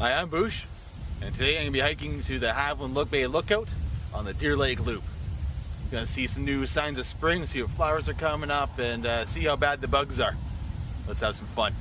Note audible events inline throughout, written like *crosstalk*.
Hi, I'm Boosh, and today I'm going to be hiking to the Havilland Look Bay Lookout on the Tier Lake Loop. I'm going to see some new signs of spring, see what flowers are coming up, and uh, see how bad the bugs are. Let's have some fun.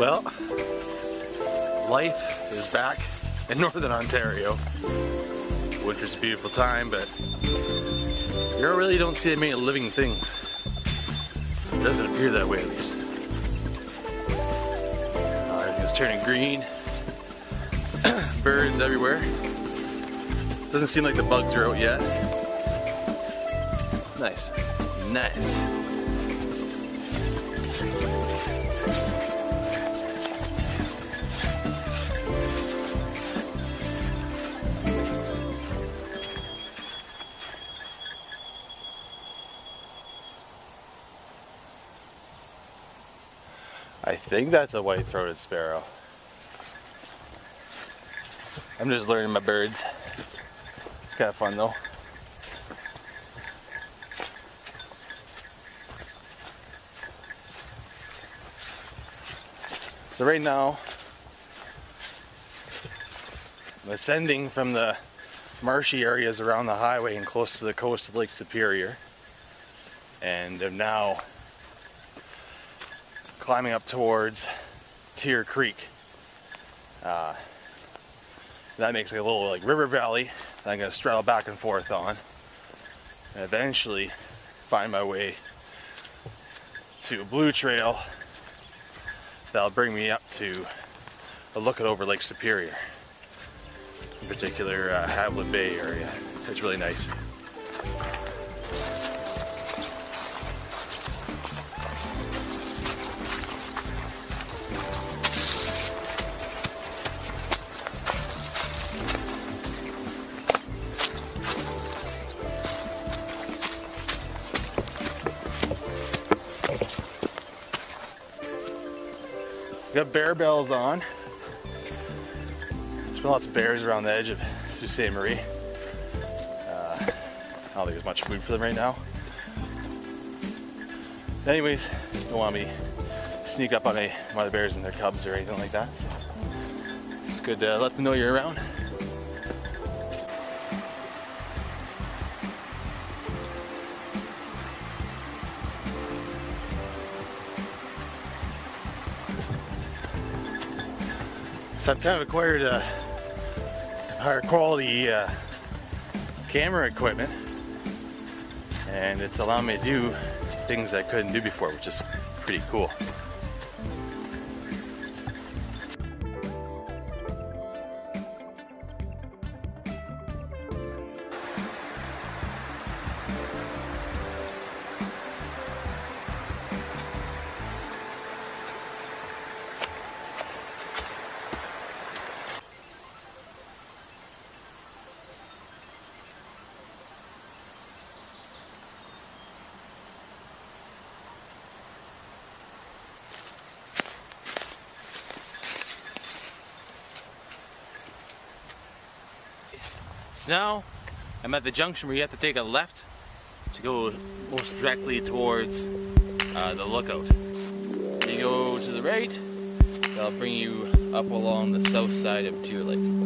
Well, life is back in Northern Ontario. Winter's a beautiful time, but you really don't see many living things. It doesn't appear that way at least. Uh, turning green. *clears throat* Birds everywhere. Doesn't seem like the bugs are out yet. Nice. Nice. I think that's a white-throated sparrow. I'm just learning my birds. It's kind of fun though. So right now, I'm ascending from the marshy areas around the highway and close to the coast of Lake Superior. And I'm now climbing up towards Tier Creek. Uh, that makes like a little like river valley that I'm gonna straddle back and forth on, and eventually find my way to a blue trail that'll bring me up to a look at over Lake Superior, in particular uh, Bay area. It's really nice. Got bear bells on. There's been lots of bears around the edge of Sault Ste. Marie. Uh, I don't think there's much food for them right now. Anyways, don't want me sneak up on a, one of the bears and their cubs or anything like that. So it's good to let them know you're around. So I've kind of acquired uh, some higher quality uh, camera equipment and it's allowing me to do things I couldn't do before, which is pretty cool. So now I'm at the junction where you have to take a left to go most directly towards uh, the lookout. You go to the right, that'll bring you up along the south side of Tier Lake.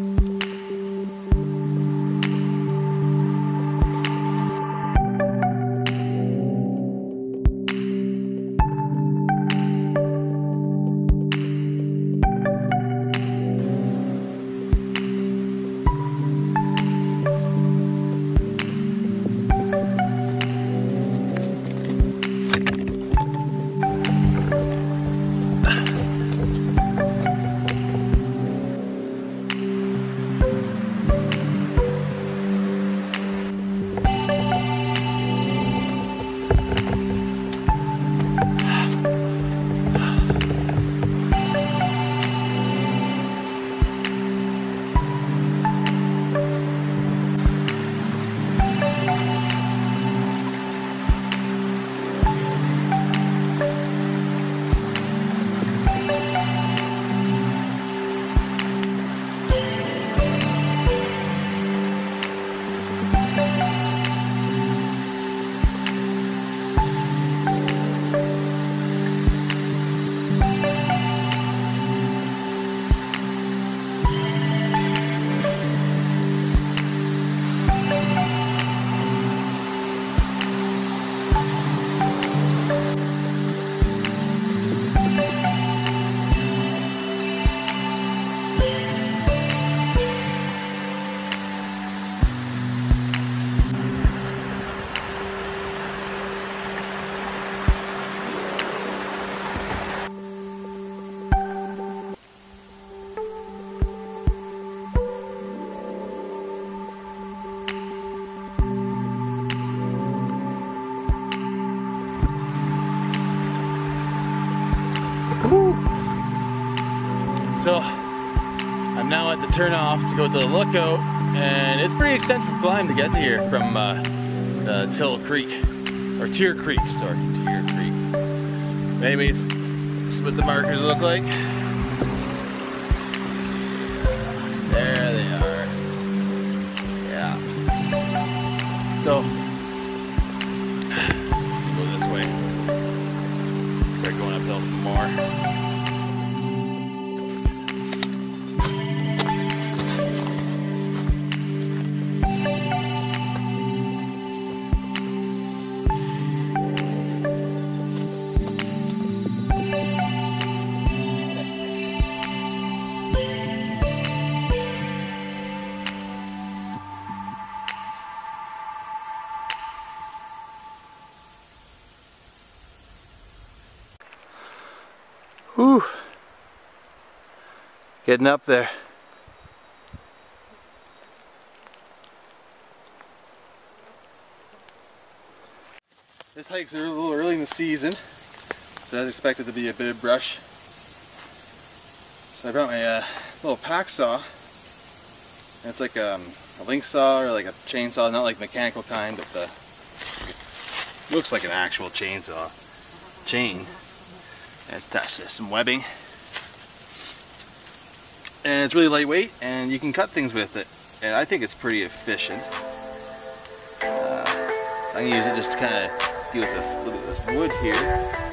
So I'm now at the turnoff to go to the lookout, and it's pretty extensive climb to get to here from uh, uh, Till Creek, or Tier Creek, sorry, Tier Creek. Anyways, this is what the markers look like. There they are. Yeah. So, *sighs* go this way. Start going uphill some more. Whew. Getting up there. This hike's a little early in the season, so I was expected to be a bit of brush. So I brought my uh, little pack saw. And it's like um, a link saw or like a chainsaw, not like mechanical kind, but the looks like an actual chainsaw chain. It's attached to some webbing. And it's really lightweight and you can cut things with it. And I think it's pretty efficient. Uh, I'm gonna use it just to kind of deal with this, look at this wood here.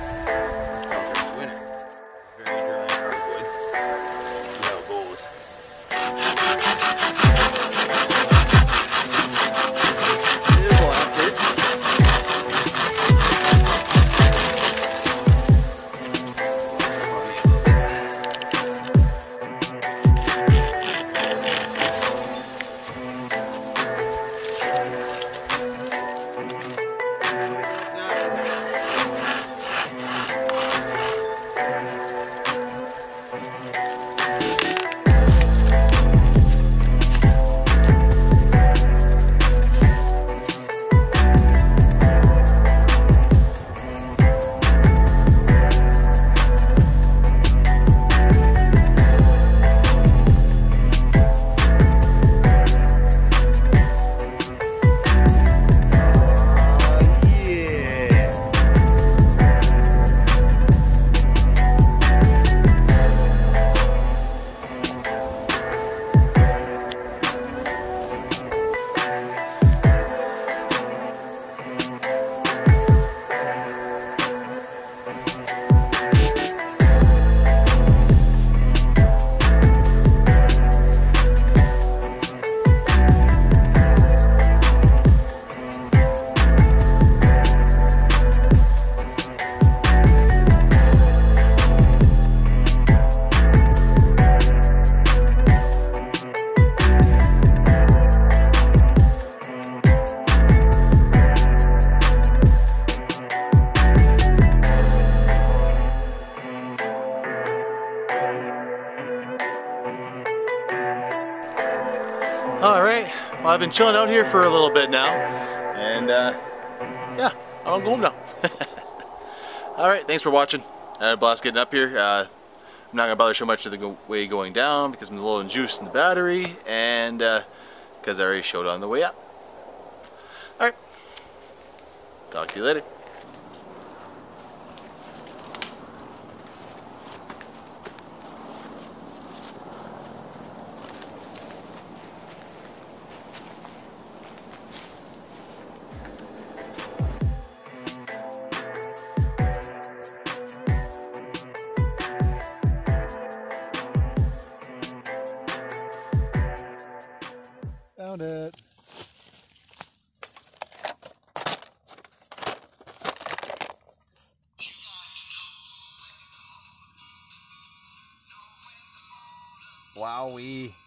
All right, well, I've been chilling out here for a little bit now, and uh, yeah, I'm to go home now. *laughs* All right, thanks for watching. I had a blast getting up here. Uh, I'm not gonna bother so much of the way going down because I'm low in juice in the battery, and because uh, I already showed on the way up. All right, talk to you later. Huawei.